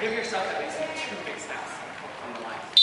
Give yourself at least two big steps on the line.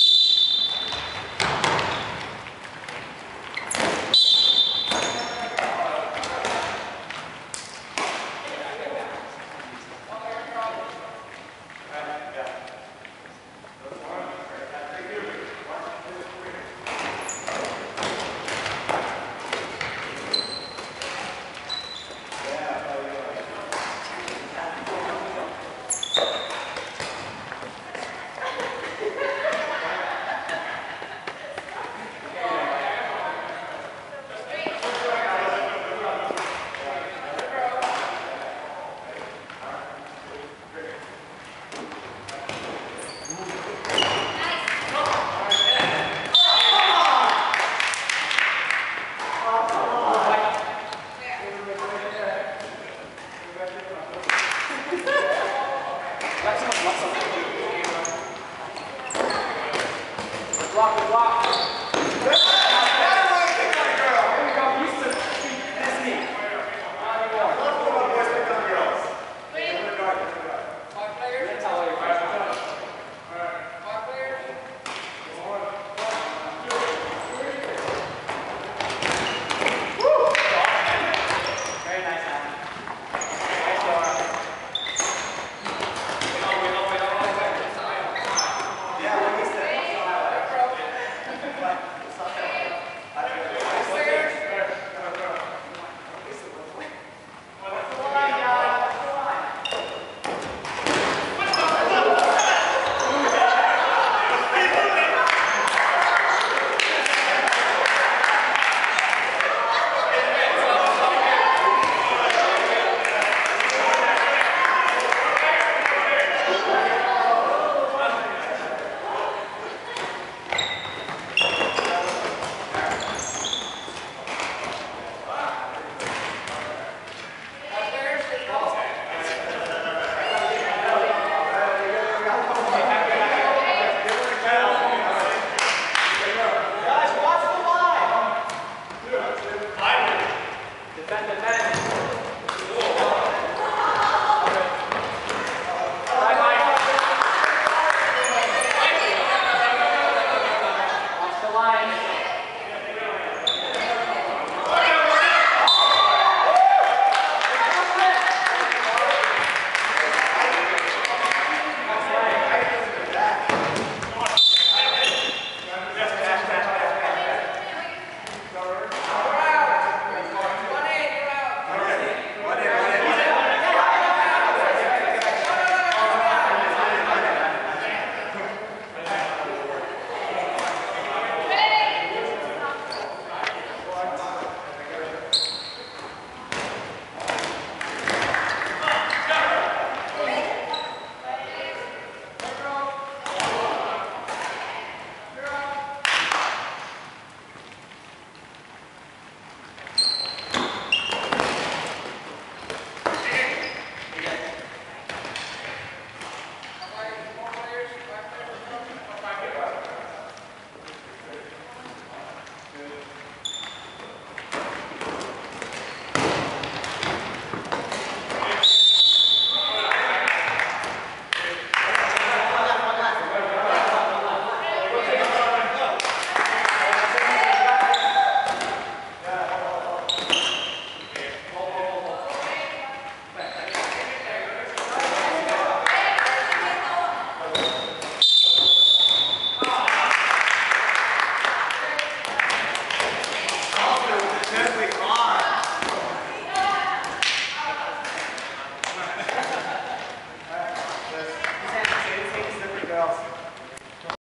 Block, block. Amém.